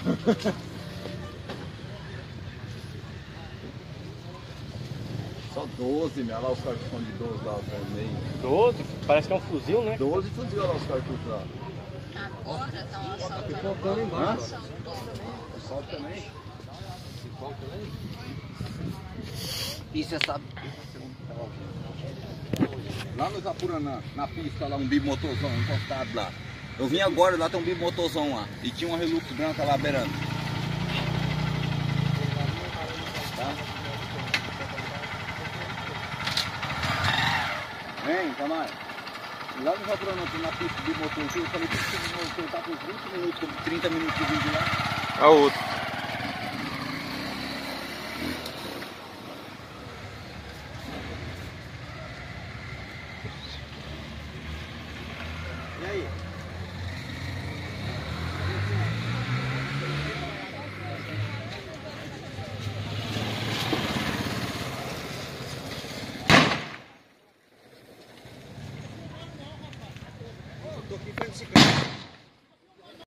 Só 12, minha, lá os cartuchos de 12 lá, vermelho. 12? Parece que é um fuzil, né? 12 fuzil lá os cartuchos lá. Agora tá uma Tá pipocando embaixo. Sol também? E você sabe. Lá no Zapuranã, na pista lá, um bimotorzão encostado lá. Eu vim agora, lá tem um bimotorzão lá. E tinha uma Relux branca lá beirando. Tá? Vem, Tamar. Lá no Zapuranã, tem na pista de motorzinho, eu falei que esse motor tá com 20 minutos, 30 minutos de vídeo lá. A outra. E aí? Tô aqui em frente.